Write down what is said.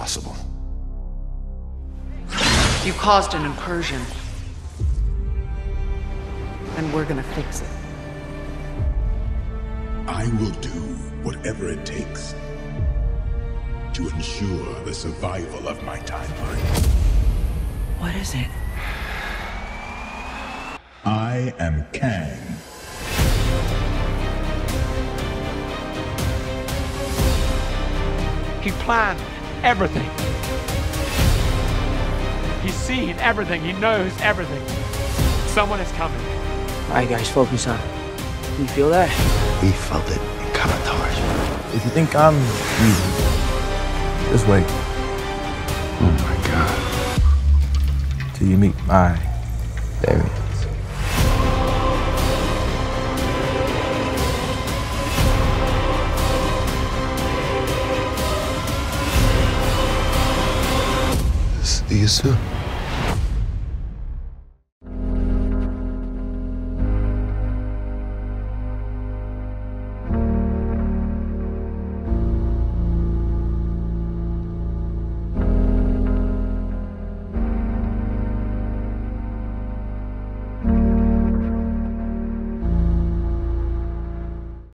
possible. You caused an incursion. And we're gonna fix it. I will do whatever it takes to ensure the survival of my timeline. What is it? I am Kang. He planned everything. He's seen everything. He knows everything. Someone is coming. All right, guys, focus on. You feel that? We felt it in Kalatar. If you think I'm easy, just wait Oh my god. till you meet my variants. Isso.